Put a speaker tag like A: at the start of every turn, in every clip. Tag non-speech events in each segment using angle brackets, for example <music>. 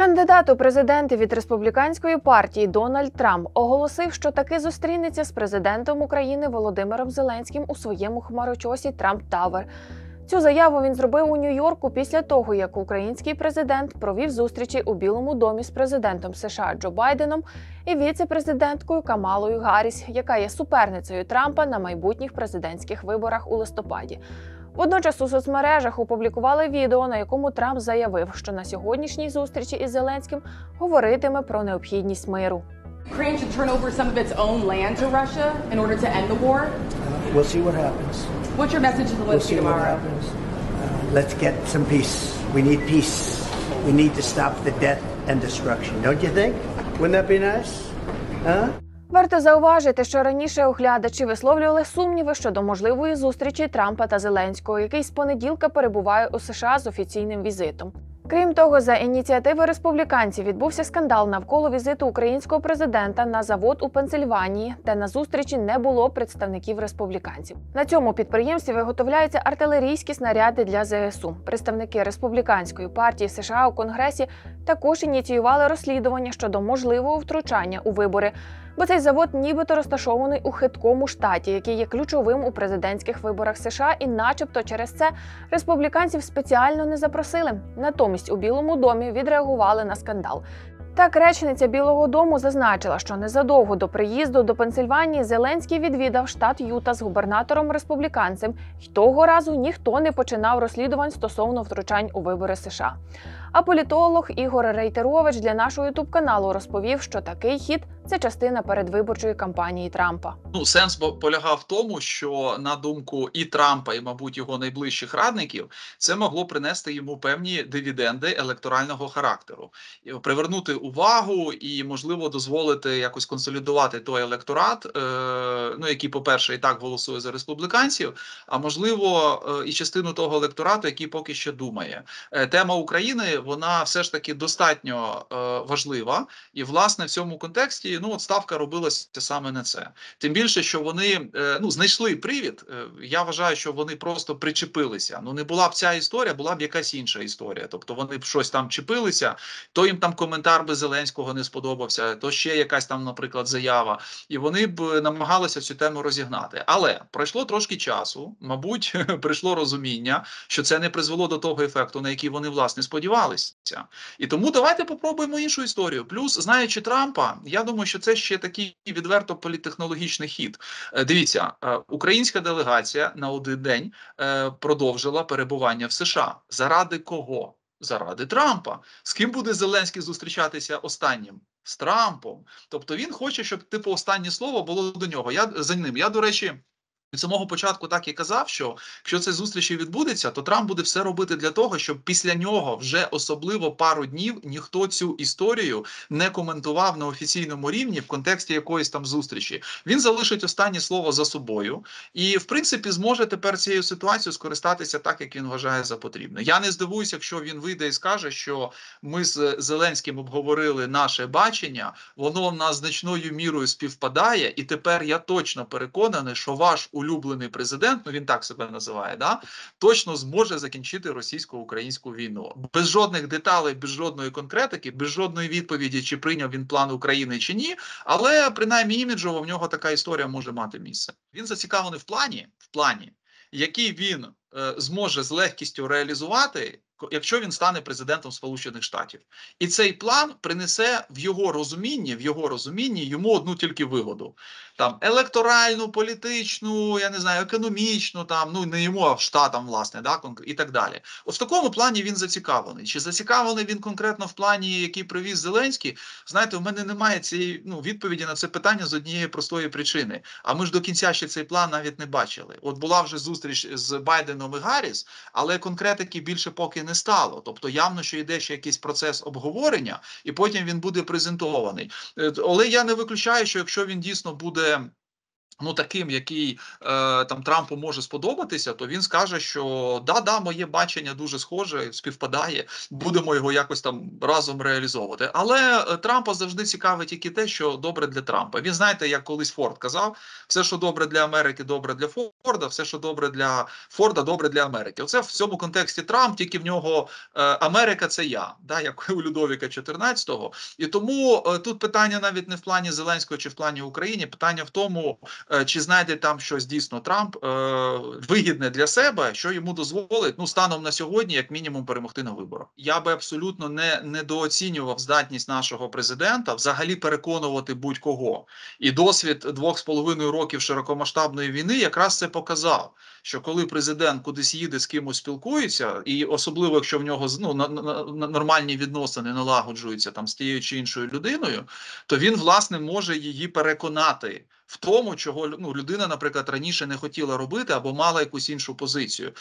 A: Кандидат у президенти від республіканської партії Дональд Трамп оголосив, що таки зустрінеться з президентом України Володимиром Зеленським у своєму хмарочосі Трамп Тавер. Цю заяву він зробив у Нью-Йорку після того, як український президент провів зустрічі у Білому домі з президентом США Джо Байденом і віце-президенткою Камалою Гарріс, яка є суперницею Трампа на майбутніх президентських виборах у листопаді. Водночас у соцмережах опублікували відео, на якому Трамп заявив, що на сьогоднішній зустрічі із Зеленським говоритиме про необхідність миру.
B: Ukraine should turn over some of its own land to Russia in order to end the war.
C: We'll see what happens.
B: What's your message to
C: We'll
B: Zelensky
C: see what
B: tomorrow?
C: happens. Uh, let's get some peace. We need peace. We need to stop the death and destruction. Don't you think? Wouldn't that be nice? Huh?
A: Варто зауважити, що раніше оглядачі висловлювали сумніви щодо можливої зустрічі Трампа та Зеленського, який з понеділка перебуває у США з офіційним візитом. Крім того, за ініціативи республіканців відбувся скандал навколо візиту українського президента на завод у Пенсильванії, де на зустрічі не було представників республіканців. На цьому підприємстві виготовляються артилерійські снаряди для ЗСУ. Представники республіканської партії США у Конгресі також ініціювали розслідування щодо можливого втручання у вибори. Бо цей завод нібито розташований у хиткому штаті, який є ключовим у президентських виборах США, і, начебто, через це республіканців спеціально не запросили. Натомість у Білому домі відреагували на скандал. Так, речниця Білого Дому зазначила, що незадовго до приїзду до Пенсильванії Зеленський відвідав штат Юта з губернатором республіканцем, і того разу ніхто не починав розслідувань стосовно втручань у вибори США. А політолог Ігор Рейтерович для нашого ютуб каналу розповів, що такий хід це частина передвиборчої кампанії Трампа.
D: Ну, сенс полягав в тому, що на думку і Трампа, і, мабуть, його найближчих радників, це могло принести йому певні дивіденди електорального характеру, привернути увагу і, можливо, дозволити якось консолідувати той електорат, е, ну який, по-перше, і так голосує за республіканців, а можливо, е, і частину того електорату, який поки що думає. Е, тема України вона все ж таки достатньо е, важлива, і власне в цьому контексті ну от ставка робилася саме на це. Тим більше, що вони е, ну знайшли привід. Е, Я вважаю, що вони просто причепилися. Ну не була б ця історія, була б якась інша історія. Тобто вони б щось там чепилися, то їм там коментар би Зеленського не сподобався, то ще якась там, наприклад, заява, і вони б намагалися цю тему розігнати. Але пройшло трошки часу, мабуть, <laughs> прийшло розуміння, що це не призвело до того ефекту, на який вони власне сподівалися. І тому давайте попробуємо іншу історію. Плюс, знаючи Трампа, я думаю, що це ще такий відверто політехнологічний хід. Е, Дивіться, е, українська делегація на один день е, продовжила перебування в США. Заради кого? Заради Трампа. З ким буде Зеленський зустрічатися останнім? З Трампом. Тобто він хоче, щоб типу останнє слово було до нього. Я за ним. Я, до речі. Від самого початку так і казав, що якщо це зустріч відбудеться, то Трамп буде все робити для того, щоб після нього вже особливо пару днів ніхто цю історію не коментував на офіційному рівні в контексті якоїсь там зустрічі. Він залишить останнє слово за собою, і в принципі зможе тепер цією ситуацією скористатися так, як він вважає за потрібне. Я не здивуюся, якщо він вийде і скаже, що ми з Зеленським обговорили наше бачення, воно в нас значною мірою співпадає, і тепер я точно переконаний, що ваш улюблений президент, ну він так себе називає, да точно зможе закінчити російсько-українську війну без жодних деталей, без жодної конкретики, без жодної відповіді, чи прийняв він план України чи ні. Але принаймні іміджово в нього така історія може мати місце. Він зацікавлений в плані, в плані, який він е, зможе з легкістю реалізувати. Якщо він стане президентом Сполучених Штатів, і цей план принесе в його розумінні, в його розумінні йому одну тільки вигоду: там електоральну, політичну, я не знаю, економічну, там ну не йому, а штатам, власне, да, і так далі. От в такому плані він зацікавлений. Чи зацікавлений він конкретно в плані, який привіз Зеленський? Знаєте, у мене немає цієї ну відповіді на це питання з однієї простої причини. А ми ж до кінця ще цей план навіть не бачили. От була вже зустріч з Байденом і Гарріс, але конкретики більше поки не стало. Тобто явно, що йде ще якийсь процес обговорення, і потім він буде презентований. Е, Але я не виключаю, що якщо він дійсно буде. Ну, таким, який е, там Трампу може сподобатися, то він скаже, що да, да, моє бачення дуже схоже, співпадає, будемо його якось там разом реалізовувати. Але е, Трампа завжди цікавить тільки те, що добре для Трампа. Він знаєте, як колись Форд казав: все, що добре для Америки, добре для Форда, все, що добре для Форда, добре для Америки. Оце в цьому контексті Трамп, тільки в нього е, Америка це я, да, як у Людовіка 14-го. І тому е, тут питання навіть не в плані Зеленського чи в плані України, питання в тому. Е, чи знайде там щось дійсно Трамп е, вигідне для себе, що йому дозволить ну станом на сьогодні, як мінімум, перемогти на виборах. Я би абсолютно не недооцінював здатність нашого президента взагалі переконувати будь-кого. І досвід двох з половиною років широкомасштабної війни якраз це показав. Що коли президент кудись їде з кимось спілкується, і особливо якщо в нього ну, на, на, на нормальні відносини налагоджуються там з тією чи іншою людиною, то він власне може її переконати в тому, чого ну, людина, наприклад, раніше не хотіла робити або мала якусь іншу позицію.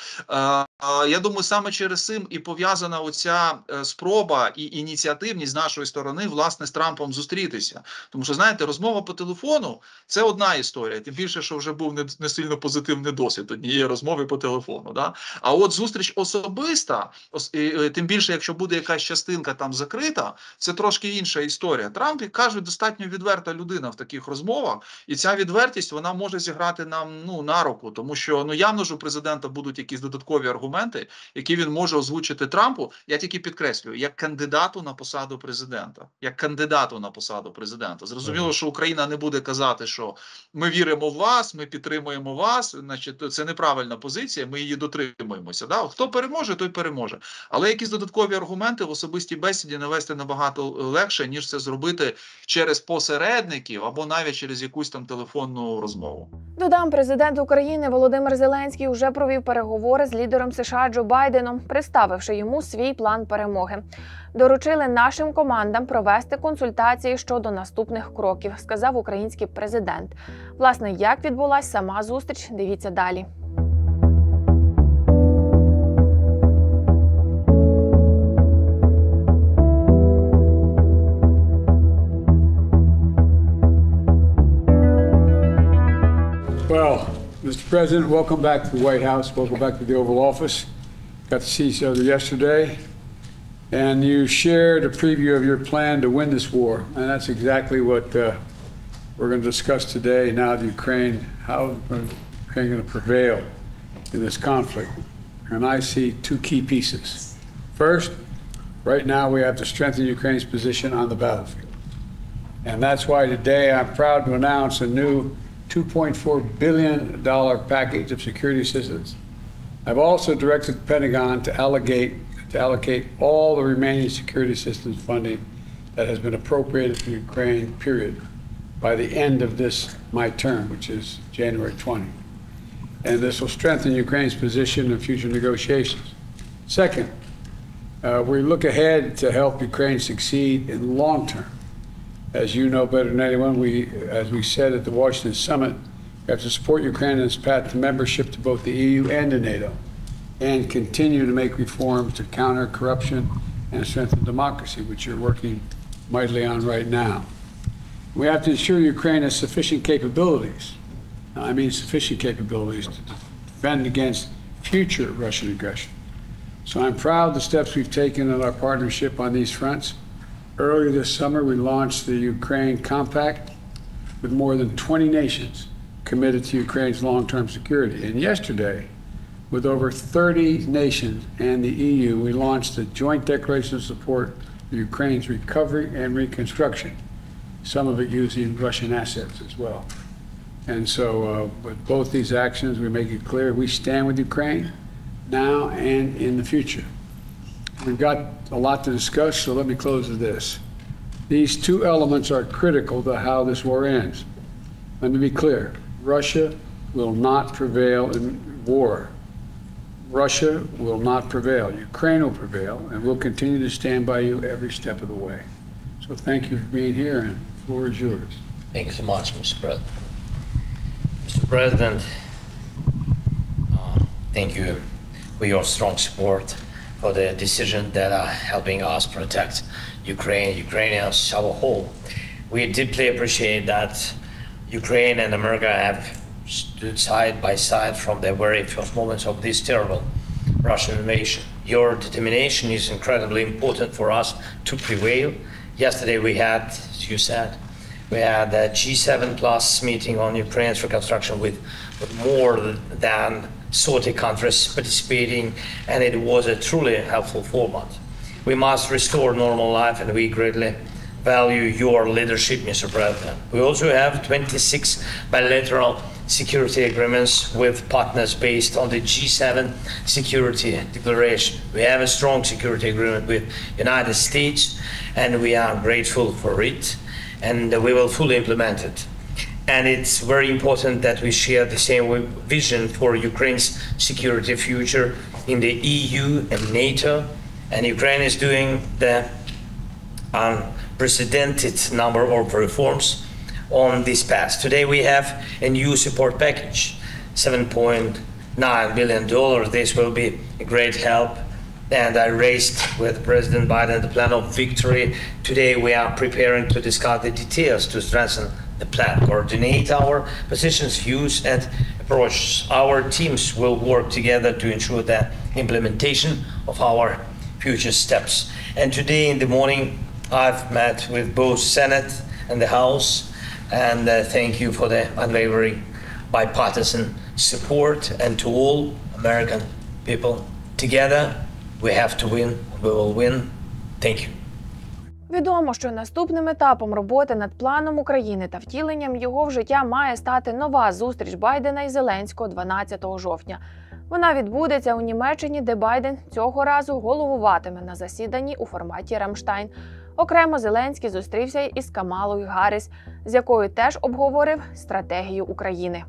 D: Я думаю, саме через цим і пов'язана оця е, спроба і ініціативність з нашої сторони власне з Трампом зустрітися. Тому що знаєте, розмова по телефону це одна історія. Тим більше, що вже був не, не сильно позитивний досвід однієї розмови по телефону. Да? А от зустріч особиста, тим більше, якщо буде якась частинка там закрита, це трошки інша історія. Трамп як кажуть, достатньо відверта людина в таких розмовах, і ця відвертість вона може зіграти нам ну на руку, тому що ну явно ж у президента будуть якісь додаткові аргументи, які він може озвучити Трампу. Я тільки підкреслюю, як кандидату на посаду президента, як кандидату на посаду президента. Зрозуміло, що Україна не буде казати, що ми віримо в вас, ми підтримуємо вас. Значить, це неправильна позиція. Ми її дотримуємося. Да? Хто переможе, той переможе. Але якісь додаткові аргументи в особистій бесіді навести набагато легше ніж це зробити через посередників або навіть через якусь там телефонну розмову.
A: Додам, президент України Володимир Зеленський вже провів переговори з лідером США Джо Байденом, представивши йому свій план перемоги. Доручили нашим командам провести консультації щодо наступних кроків, сказав український президент. Власне, як відбулася сама зустріч, дивіться далі.
E: Well, Mr. President, welcome back to the White House. Welcome back to the Oval Office. Got to see each other yesterday. And you shared a preview of your plan to win this war. And that's exactly what uh, we're going to discuss today. Now, the Ukraine, how Ukraine going to prevail in this conflict? And I see two key pieces. First, right now we have to strengthen Ukraine's position on the battlefield. And that's why today I'm proud to announce a new $2.4 billion package of security assistance. I've also directed the Pentagon to allocate, to allocate all the remaining security assistance funding that has been appropriated for Ukraine, period, by the end of this, my term, which is January 20. And this will strengthen Ukraine's position in future negotiations. Second, uh, we look ahead to help Ukraine succeed in the long term. As you know better than anyone, we, as we said at the Washington summit, we have to support Ukraine in its path to membership to both the EU and to NATO, and continue to make reforms to counter corruption and strengthen democracy, which you're working mightily on right now. We have to ensure Ukraine has sufficient capabilities. I mean sufficient capabilities to defend against future Russian aggression. So I'm proud of the steps we've taken in our partnership on these fronts. Earlier this summer, we launched the Ukraine Compact with more than 20 nations committed to Ukraine's long term security. And yesterday, with over 30 nations and the EU, we launched a joint declaration of support for Ukraine's recovery and reconstruction, some of it using Russian assets as well. And so, uh, with both these actions, we make it clear we stand with Ukraine now and in the future. We've got a lot to discuss, so let me close with this. These two elements are critical to how this war ends. Let me be clear Russia will not prevail in war. Russia will not prevail. Ukraine will prevail, and we'll continue to stand by you every step of the way. So thank you for being here, and the floor is yours.
F: Thank you so much, Mr. President. Mr. President, uh, thank you for your strong support for the decision that are helping us protect Ukraine, Ukrainians a whole. We deeply appreciate that Ukraine and America have stood side by side from the very first moments of this terrible Russian invasion. Your determination is incredibly important for us to prevail. Yesterday we had, as you said, we had a G7 plus meeting on Ukraine's reconstruction with, with more than 40 countries participating, and it was a truly helpful format. We must restore normal life, and we greatly value your leadership, Mr. President. We also have 26 bilateral security agreements with partners based on the G7 security declaration. We have a strong security agreement with United States, and we are grateful for it, and we will fully implement it. And it's very important that we share the same vision for Ukraine's security future in the EU and NATO. And Ukraine is doing the unprecedented number of reforms on this path. Today we have a new support package, $7.9 billion. This will be a great help. And I raised with President Biden the plan of victory. Today we are preparing to discuss the details to strengthen the plan, coordinate our positions, views, and approaches. Our teams will work together to ensure the implementation of our future steps. And today in the morning, I've met with both Senate and the House, and uh, thank you for the unwavering bipartisan support. And to all American people, together we have to win. We will win. Thank you.
A: Відомо, що наступним етапом роботи над планом України та втіленням його в життя має стати нова зустріч Байдена і Зеленського 12 жовтня. Вона відбудеться у Німеччині, де Байден цього разу головуватиме на засіданні у форматі Рамштайн. Окремо Зеленський зустрівся із Камалою Гарріс, з якою теж обговорив стратегію України.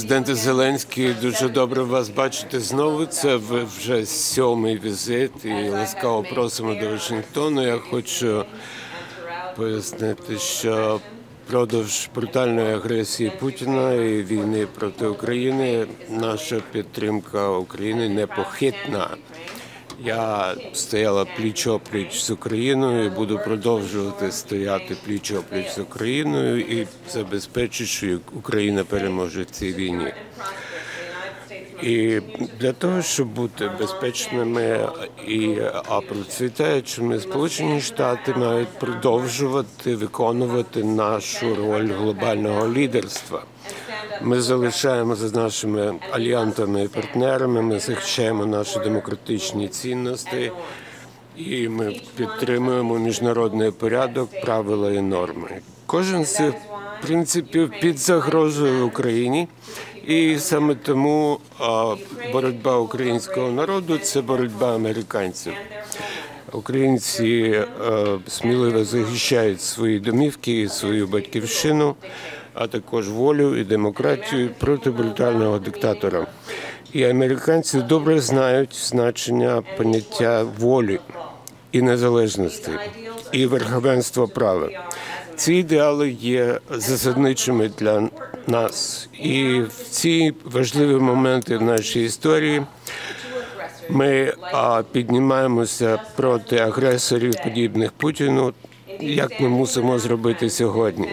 G: Президенте Зеленський, дуже добре вас бачити знову. Це вже сьомий візит і ласкаво просимо до Вашингтону. Я хочу пояснити, що продовж брутальної агресії Путіна і війни проти України наша підтримка України непохитна. Я стояла пліч-опліч з Україною буду продовжувати стояти пліч-опліч з Україною і забезпечу, що Україна переможе в цій війні. І для того, щоб бути безпечними і процвітаючими, Сполучені Штати мають продовжувати виконувати нашу роль глобального лідерства. Ми залишаємося з нашими альянтами і партнерами. Ми захищаємо наші демократичні цінності, і ми підтримуємо міжнародний порядок, правила і норми. Кожен з цих принципів під загрозою Україні. І саме тому боротьба українського народу це боротьба американців. Українці сміливо захищають свої домівки і свою батьківщину, а також волю і демократію проти брутального диктатора. І американці добре знають значення поняття волі і незалежності, і верховенства права. Ці ідеали є засадничими для нас, і в ці важливі моменти в нашій історії ми піднімаємося проти агресорів, подібних Путіну, як ми мусимо зробити сьогодні.